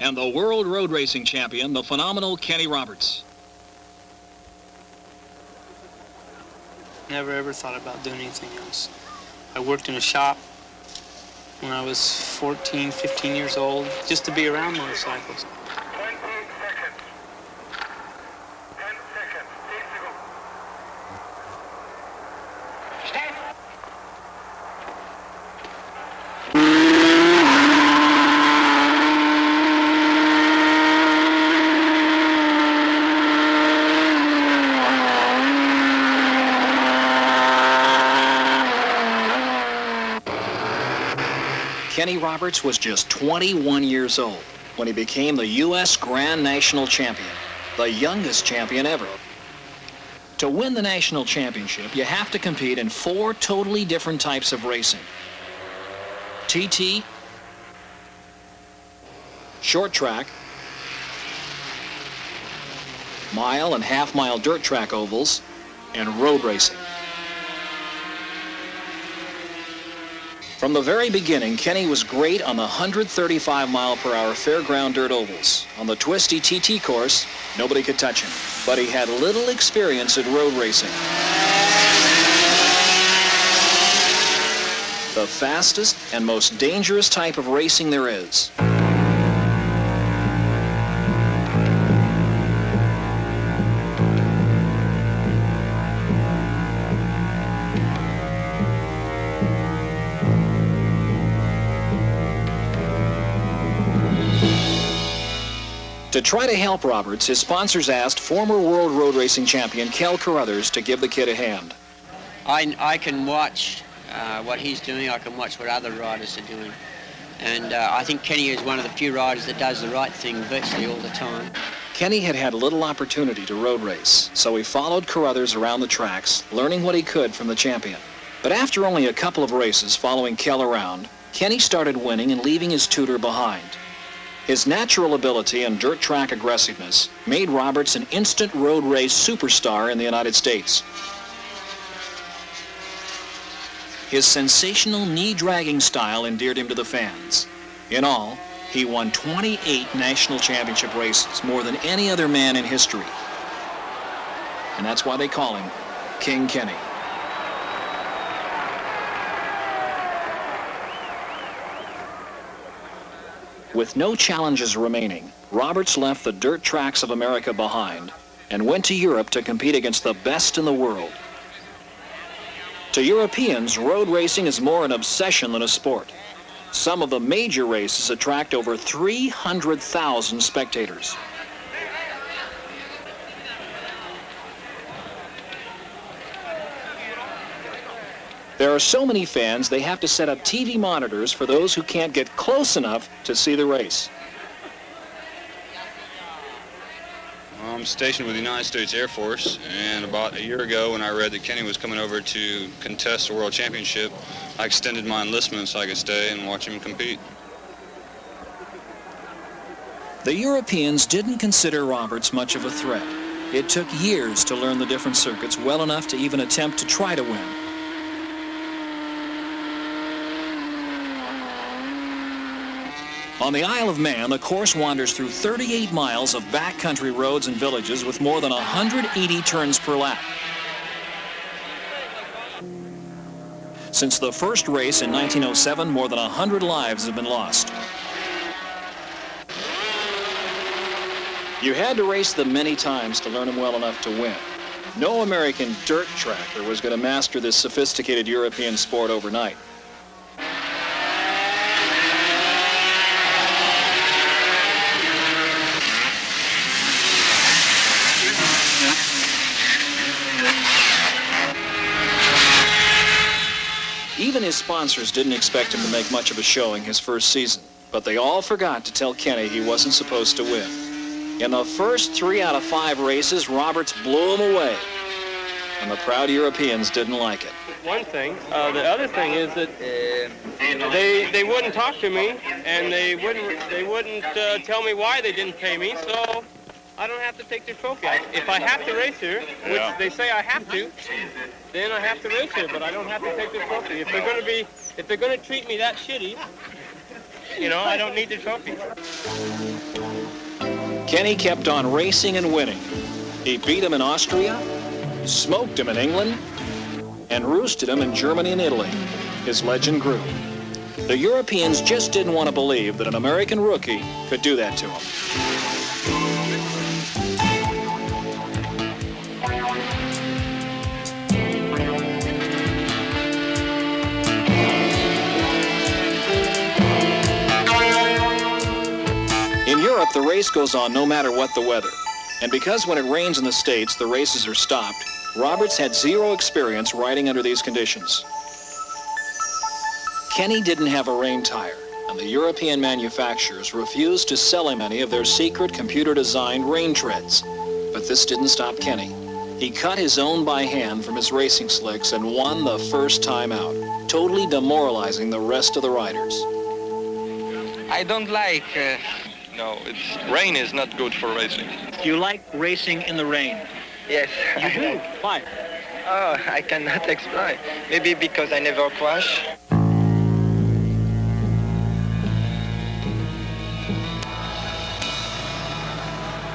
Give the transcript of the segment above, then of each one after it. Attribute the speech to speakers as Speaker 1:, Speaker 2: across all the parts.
Speaker 1: and the world road racing champion, the phenomenal Kenny Roberts.
Speaker 2: Never ever thought about doing anything else. I worked in a shop when I was 14, 15 years old, just to be around motorcycles.
Speaker 1: Kenny Roberts was just 21 years old when he became the U.S. Grand National Champion, the youngest champion ever. To win the national championship, you have to compete in four totally different types of racing. TT, short track, mile and half mile dirt track ovals, and road racing. From the very beginning, Kenny was great on the 135 mile per hour fairground dirt ovals. On the twisty TT course, nobody could touch him. But he had little experience at road racing. The fastest and most dangerous type of racing there is. To try to help Roberts, his sponsors asked former world road racing champion Kel Carruthers to give the kid a hand.
Speaker 3: I, I can watch uh, what he's doing. I can watch what other riders are doing. And uh, I think Kenny is one of the few riders that does the right thing virtually all the time.
Speaker 1: Kenny had had little opportunity to road race, so he followed Carruthers around the tracks, learning what he could from the champion. But after only a couple of races following Kel around, Kenny started winning and leaving his tutor behind. His natural ability and dirt track aggressiveness made Roberts an instant road race superstar in the United States. His sensational knee-dragging style endeared him to the fans. In all, he won 28 national championship races, more than any other man in history. And that's why they call him King Kenny. With no challenges remaining, Roberts left the dirt tracks of America behind and went to Europe to compete against the best in the world. To Europeans, road racing is more an obsession than a sport. Some of the major races attract over 300,000 spectators. There are so many fans, they have to set up TV monitors for those who can't get close enough to see the race.
Speaker 4: I'm stationed with the United States Air Force, and about a year ago when I read that Kenny was coming over to contest the World Championship, I extended my enlistment so I could stay and watch him compete.
Speaker 1: The Europeans didn't consider Roberts much of a threat. It took years to learn the different circuits well enough to even attempt to try to win. On the Isle of Man, the course wanders through 38 miles of backcountry roads and villages with more than 180 turns per lap. Since the first race in 1907, more than 100 lives have been lost. You had to race them many times to learn them well enough to win. No American dirt tracker was going to master this sophisticated European sport overnight. Even his sponsors didn't expect him to make much of a showing his first season, but they all forgot to tell Kenny he wasn't supposed to win. In the first three out of five races, Roberts blew him away, and the proud Europeans didn't like it.
Speaker 5: One thing. Uh, the other thing is that they they wouldn't talk to me, and they wouldn't they wouldn't uh, tell me why they didn't pay me. So I don't have to take their trophy. If I have to race here, which
Speaker 4: Yeah.
Speaker 5: they say I have to, then I have to race here. But I don't have to take their trophy. If they're going to be, if they're going to treat me that shitty, You know, I don't need the trophy.
Speaker 1: Kenny kept on racing and winning. He beat him in Austria, smoked him in England, and roosted him in Germany and Italy. His legend grew. The Europeans just didn't want to believe that an American rookie could do that to him. Europe, the race goes on no matter what the weather. And because when it rains in the States, the races are stopped, Roberts had zero experience riding under these conditions. Kenny didn't have a rain tire, and the European manufacturers refused to sell him any of their secret computer-designed rain treads. But this didn't stop Kenny. He cut his own by hand from his racing slicks and won the first time out, totally demoralizing the rest of the riders.
Speaker 6: I don't like. Uh, no, it's rain is not good for racing.
Speaker 1: You like racing in the rain?
Speaker 7: Yes.
Speaker 1: You do? Why?
Speaker 7: Oh, I cannot explain. Maybe because I never crash.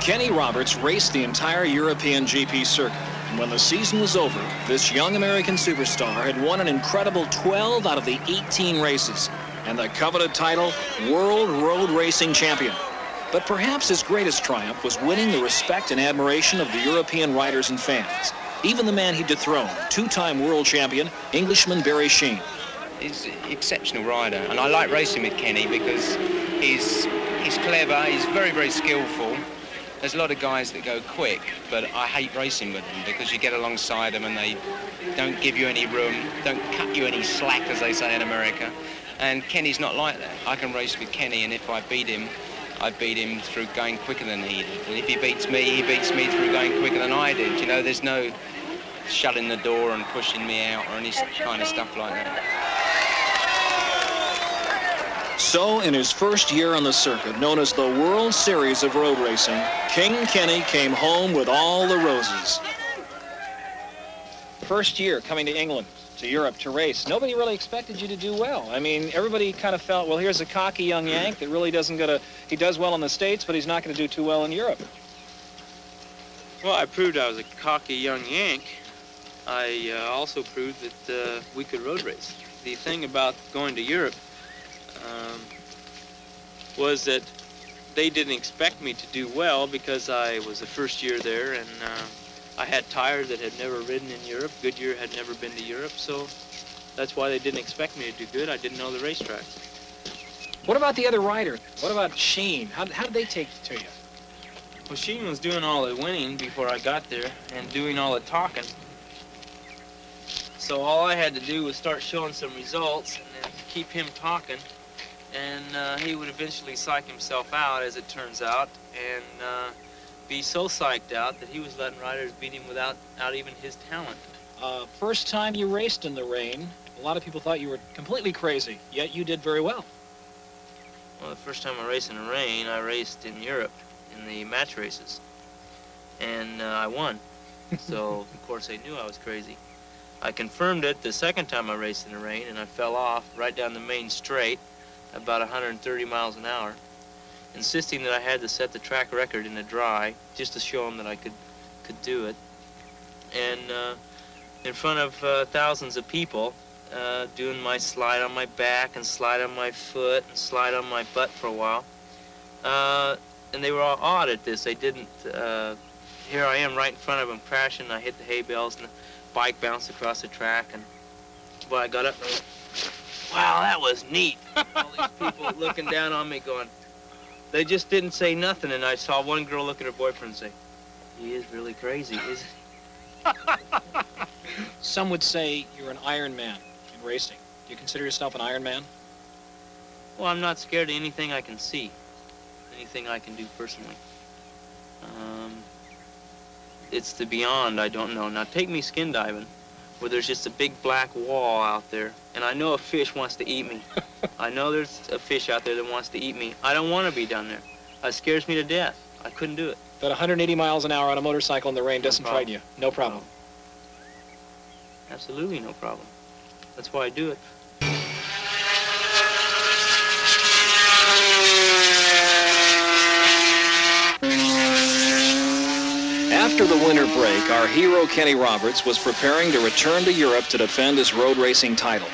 Speaker 1: Kenny Roberts raced the entire European GP circuit. And when the season was over, this young American superstar had won an incredible 12 out of the 18 races and the coveted title World Road Racing Champion. But perhaps his greatest triumph was winning the respect and admiration of the European riders and fans. Even the man he dethroned, two-time world champion, Englishman Barry Sheene.
Speaker 8: He's an exceptional rider, and I like racing with Kenny because he's he's clever, he's very, very skillful. There's a lot of guys that go quick, but I hate racing with them because you get alongside them and they don't give you any room, don't cut you any slack, as they say in America. And Kenny's not like that. I can race with Kenny, and if I beat him, I beat him through going quicker than he did. And if he beats me, he beats me through going quicker than I did. You know, there's no shutting the door and pushing me out or any kind of stuff like that.
Speaker 1: So, in his first year on the circuit, known as the World Series of Road Racing, King Kenny came home with all the roses. First year coming to England, to Europe to race, nobody really expected you to do well. I mean, everybody kind of felt, well, here's a cocky young Yank that really doesn't get a, he does well in the States, but he's not going to do too well in Europe.
Speaker 2: Well, I proved I was a cocky young Yank. I uh, also proved that uh, we could road race. The thing about going to Europe um, was that they didn't expect me to do well because I was the first year there and uh, I had tires that had never ridden in Europe. Goodyear had never been to Europe, so that's why they didn't expect me to do good. I didn't know the racetracks.
Speaker 1: What about the other rider? What about Sheene? How, how did they take to you?
Speaker 2: Well, Sheene was doing all the winning before I got there and doing all the talking. So all I had to do was start showing some results and then keep him talking. And uh, he would eventually psych himself out, as it turns out, and uh, be so psyched out that he was letting riders beat him without, without even his talent.
Speaker 1: Uh, first time you raced in the rain, a lot of people thought you were completely crazy, yet you did very well.
Speaker 2: Well, the first time I raced in the rain, I raced in Europe in the match races. And uh, I won. So, of course, they knew I was crazy. I confirmed it the second time I raced in the rain, and I fell off right down the main straight, about 130 miles an hour, insisting that I had to set the track record in the dry, just to show them that I could, could do it. And uh, in front of uh, thousands of people, uh, doing my slide on my back and slide on my foot and slide on my butt for a while. Uh, and they were all awed at this. They didn't, uh, here I am right in front of them crashing. I hit the hay bales and the bike bounced across the track. And well, I got up and went, wow, that was neat. all these people looking down on me going, they just didn't say nothing. And I saw one girl look at her boyfriend and say, he is really crazy, is
Speaker 1: Some would say you're an Iron Man in racing. Do you consider yourself an Iron Man?
Speaker 2: Well, I'm not scared of anything I can see, anything I can do personally. Um, it's the beyond I don't know. Now, take me skin diving, where there's just a big black wall out there, and I know a fish wants to eat me. I know there's a fish out there that wants to eat me. I don't want to be down there. It scares me to death. I couldn't do it.
Speaker 1: But 180 miles an hour on a motorcycle in the rain doesn't
Speaker 2: problem.
Speaker 1: frighten you. No problem.
Speaker 2: Absolutely no problem. That's why I do it.
Speaker 1: After the winter break, our hero Kenny Roberts was preparing to return to Europe to defend his road racing title.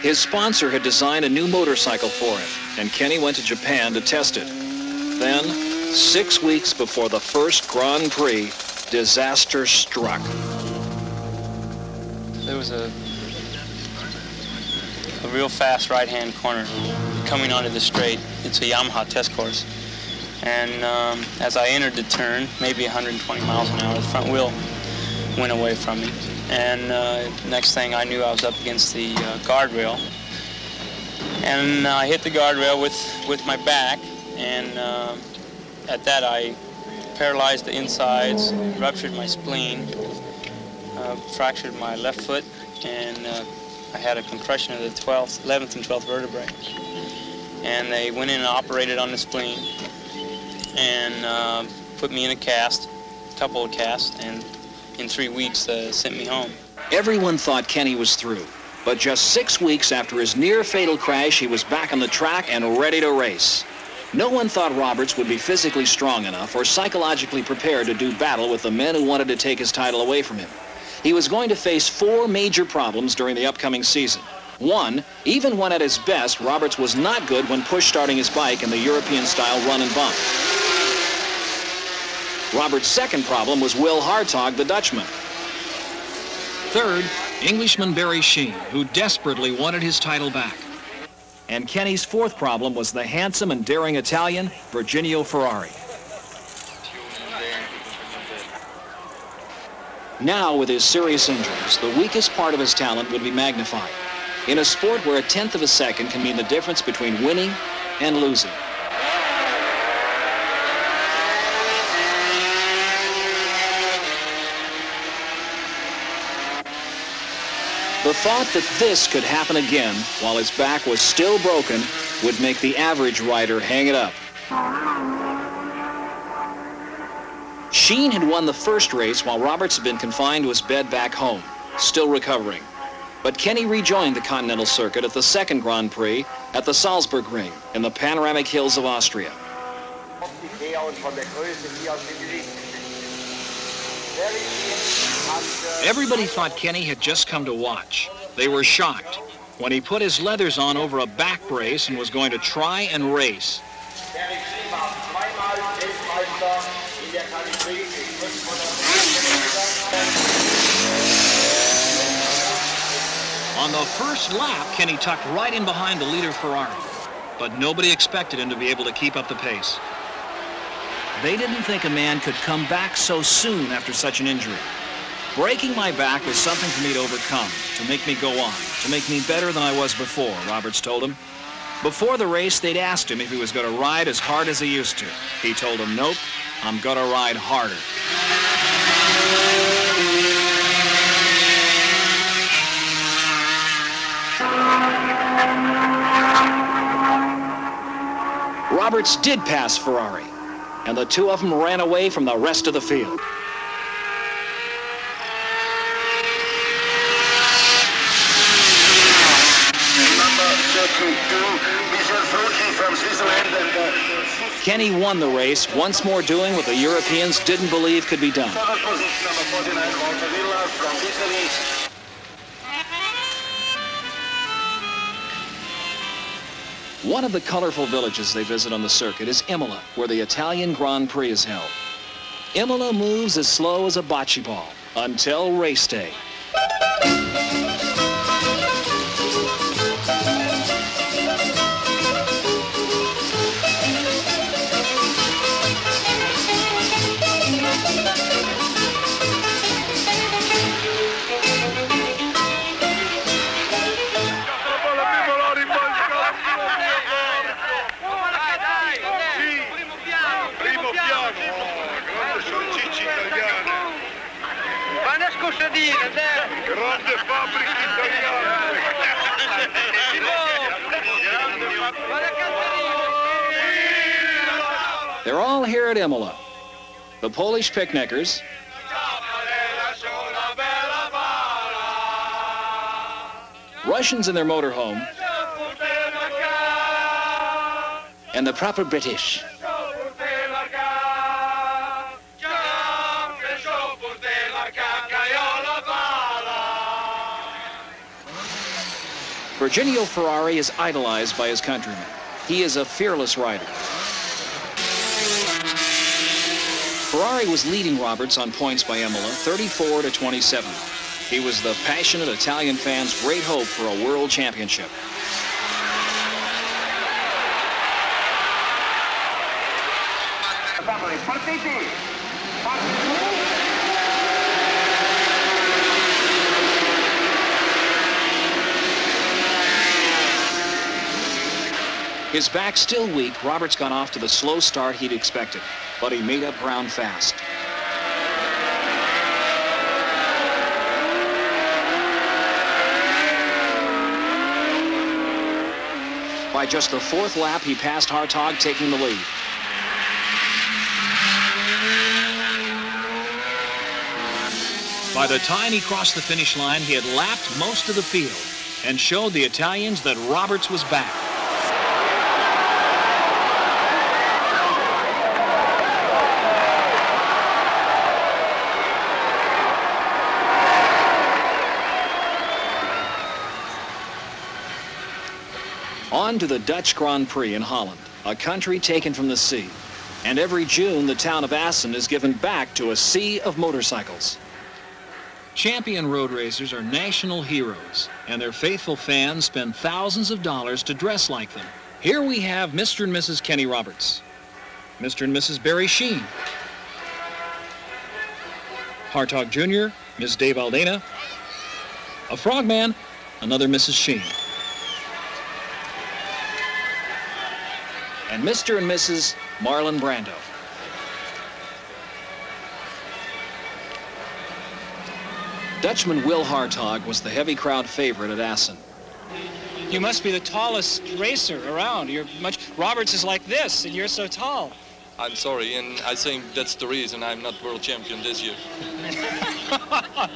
Speaker 1: His sponsor had designed a new motorcycle for him, and Kenny went to Japan to test it. Then, six weeks before the first Grand Prix, disaster struck.
Speaker 9: There was a, a real fast right-hand corner coming onto the straight. It's a Yamaha test course. And um, as I entered the turn, maybe 120 miles an hour, the front wheel went away from me. And uh, next thing I knew, I was up against the uh, guardrail. And I hit the guardrail with, with my back. And uh, at that, I paralyzed the insides, ruptured my spleen, uh, fractured my left foot, and uh, I had a compression of the 12th, 11th and 12th vertebrae. And they went in and operated on the spleen and uh, put me in a cast, a couple of casts, and in three weeks uh, sent me home.
Speaker 1: Everyone thought Kenny was through. But just six weeks after his near-fatal crash, he was back on the track and ready to race. No one thought Roberts would be physically strong enough or psychologically prepared to do battle with the men who wanted to take his title away from him. He was going to face four major problems during the upcoming season. One, even when at his best, Roberts was not good when push starting his bike in the European-style run and bump. Robert's second problem was Wil Hartog, the Dutchman. Third, Englishman Barry Sheene, who desperately wanted his title back. And Kenny's fourth problem was the handsome and daring Italian, Virginio Ferrari. Now, with his serious injuries, the weakest part of his talent would be magnified. In a sport where a tenth of a second can mean the difference between winning and losing. Thought that this could happen again while his back was still broken would make the average rider hang it up. Sheene had won the first race while Roberts had been confined to his bed back home, still recovering. But Kenny rejoined the Continental Circuit at the second Grand Prix at the Salzburgring in the panoramic hills of Austria. Everybody thought Kenny had just come to watch. They were shocked when he put his leathers on over a back brace and was going to try and race. On the first lap, Kenny tucked right in behind the leader Ferrari, but nobody expected him to be able to keep up the pace. They didn't think a man could come back so soon after such an injury. Breaking my back was something for me to overcome, to make me go on, to make me better than I was before, Roberts told him. Before the race, they'd asked him if he was going to ride as hard as he used to. He told them, nope, I'm going to ride harder. Roberts did pass Ferrari, and the two of them ran away from the rest of the field. Kenny won the race, once more doing what the Europeans didn't believe could be done. One of the colorful villages they visit on the circuit is Imola, where the Italian Grand Prix is held. Imola moves as slow as a bocce ball until race day. the Polish picnickers, Russians in their motorhome, and the proper British. Virginio Ferrari is idolized by his countrymen. He is a fearless rider. Ferrari was leading Roberts on points by Imola, 34 to 27. He was the passionate Italian fans' great hope for a world championship. His back still weak, Roberts got off to the slow start he'd expected, but he made up ground fast. By just the fourth lap, he passed Hartog, taking the lead. By the time he crossed the finish line, he had lapped most of the field and showed the Italians that Roberts was back. On to the Dutch Grand Prix in Holland, a country taken from the sea. And every June, the town of Assen is given back to a sea of motorcycles. Champion road racers are national heroes, and their faithful fans spend thousands of dollars to dress like them. Here we have Mr. and Mrs. Kenny Roberts, Mr. and Mrs. Barry Sheene, Hartog Jr., Miss Dave Aldana, a frogman, another Mrs. Sheene. And Mr. and Mrs. Marlon Brando. Dutchman Wil Hartog was the heavy crowd favorite at Assen.
Speaker 10: You must be the tallest racer around. You're much. Roberts is like this, and you're so tall.
Speaker 6: I'm sorry, and I think that's the reason I'm not world champion this year.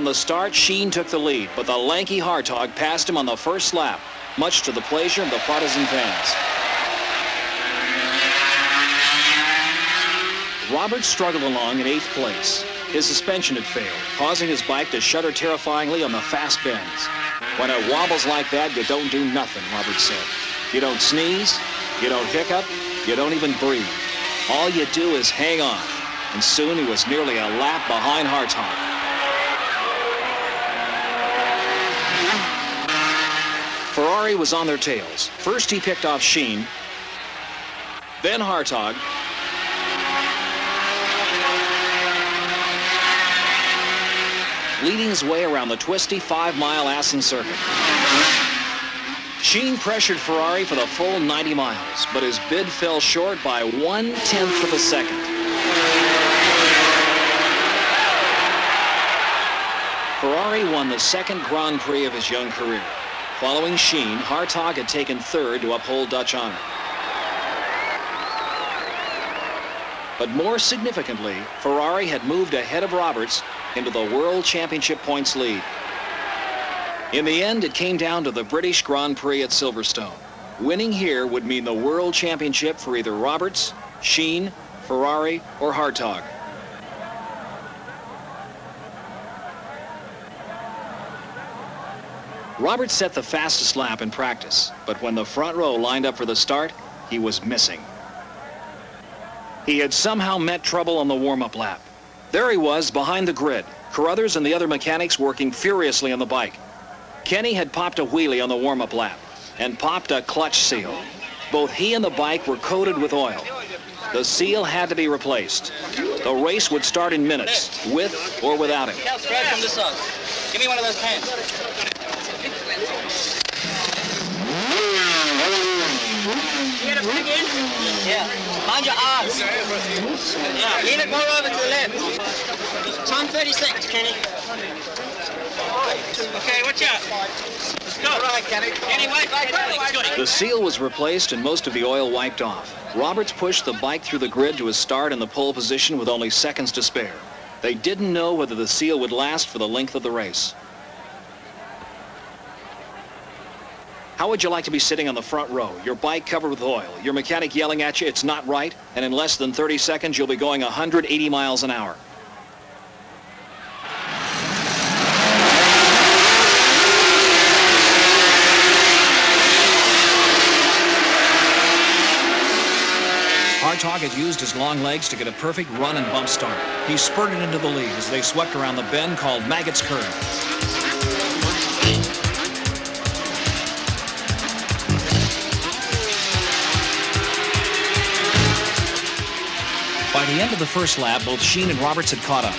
Speaker 1: From the start, Sheene took the lead, but the lanky Hartog passed him on the first lap, much to the pleasure of the partisan fans. Roberts struggled along in eighth place. His suspension had failed, causing his bike to shudder terrifyingly on the fast bends. When it wobbles like that, you don't do nothing, Roberts said. You don't sneeze, you don't hiccup, you don't even breathe. All you do is hang on. And soon he was nearly a lap behind Hartog. Ferrari was on their tails. First he picked off Sheene, then Hartog, leading his way around the twisty five-mile Assen circuit. Sheene pressured Ferrari for the full 90 miles, but his bid fell short by one-tenth of a second. Ferrari won the second Grand Prix of his young career. Following Sheene, Hartog had taken third to uphold Dutch honor. But more significantly, Ferrari had moved ahead of Roberts into the World Championship points lead. In the end, it came down to the British Grand Prix at Silverstone. Winning here would mean the World Championship for either Roberts, Sheene, Ferrari, or Hartog. Roberts set the fastest lap in practice, but when the front row lined up for the start, he was missing. He had somehow met trouble on the warm-up lap. There he was behind the grid, Carruthers and the other mechanics working furiously on the bike. Kenny had popped a wheelie on the warm-up lap and popped a clutch seal. Both he and the bike were coated with oil. The seal had to be replaced. The race would start in minutes, with or without him.
Speaker 11: Give me one of those pans. You got a pig in? Yeah. Mind your arms. Yeah. Lean it more over to the left. Time 30 Kenny. Okay, watch out. Let's go. All right, Kenny. Kenny, wait. Let's.
Speaker 1: The seal was replaced and most of the oil wiped off. Roberts pushed the bike through the grid to a start in the pole position with only seconds to spare. They didn't know whether the seal would last for the length of the race. How would you like to be sitting on the front row, your bike covered with oil, your mechanic yelling at you it's not right, and in less than 30 seconds you'll be going 180 miles an hour? Hartog had used his long legs to get a perfect run and bump start. He spurted into the lead as they swept around the bend called Maggotts Curve. The end of the first lap, both Sheene and Roberts had caught up.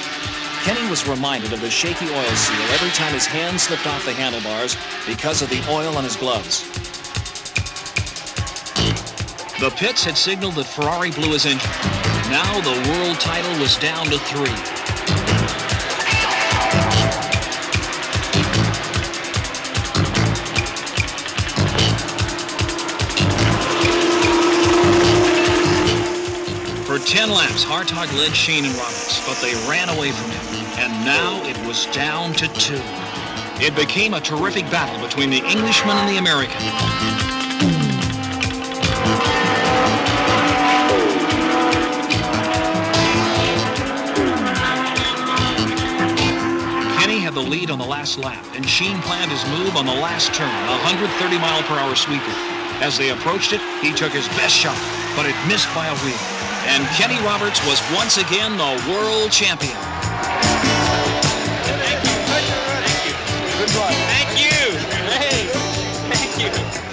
Speaker 1: Kenny was reminded of the shaky oil seal every time his hand slipped off the handlebars because of the oil on his gloves. The pits had signaled that Ferrari blew his engine. Now the world title was down to three. 10 laps, Hartog led Sheene and Roberts, but they ran away from him. And now it was down to two. It became a terrific battle between the Englishman and the American. Kenny had the lead on the last lap, and Sheene planned his move on the last turn, a 130 mile per hour sweeper. As they approached it, he took his best shot, but it missed by a wheel. And Kenny Roberts was once again the world champion.
Speaker 9: Thank you. Thank you. Good luck. Thank you. Hey. Thank you.